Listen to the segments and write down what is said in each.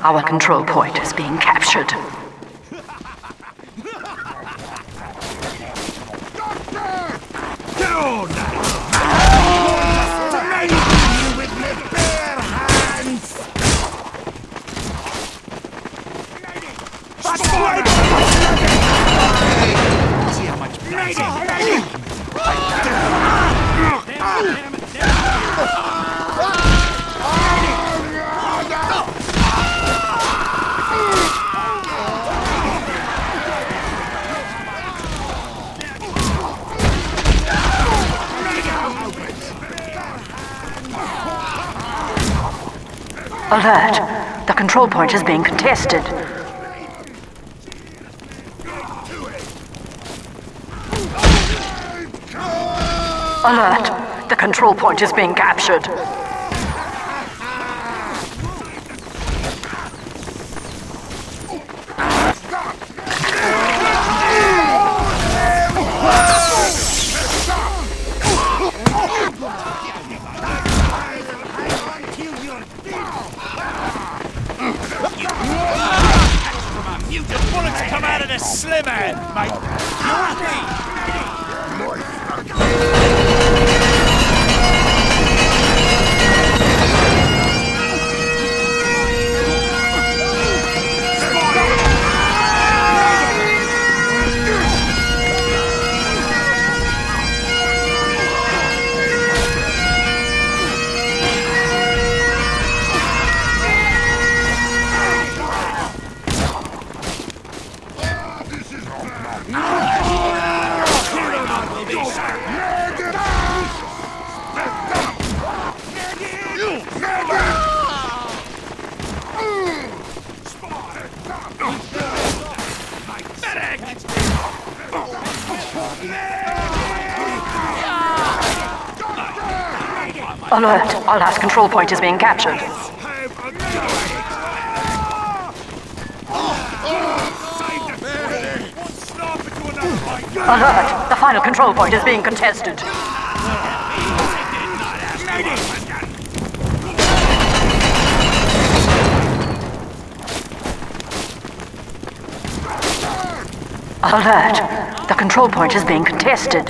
Our control point is being captured. Get Alert! The control point is being contested. Alert! The control point is being captured. The slim end, mate! Alert! Last control point is being captured. Alert! The final control point is being contested. Alert! The control point is being contested.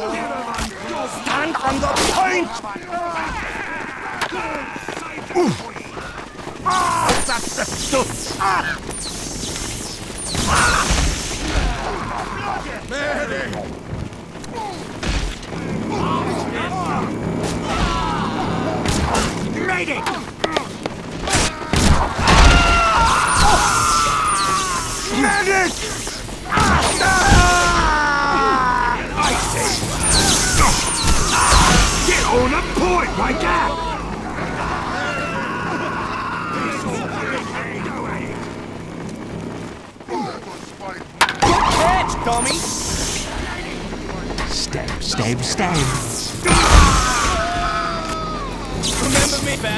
Stand on the point! Uff. Ah, das ist Stutz! Ah. Ah. Medic! Catch, dummy! Stab, stab, stab. Remember me, bad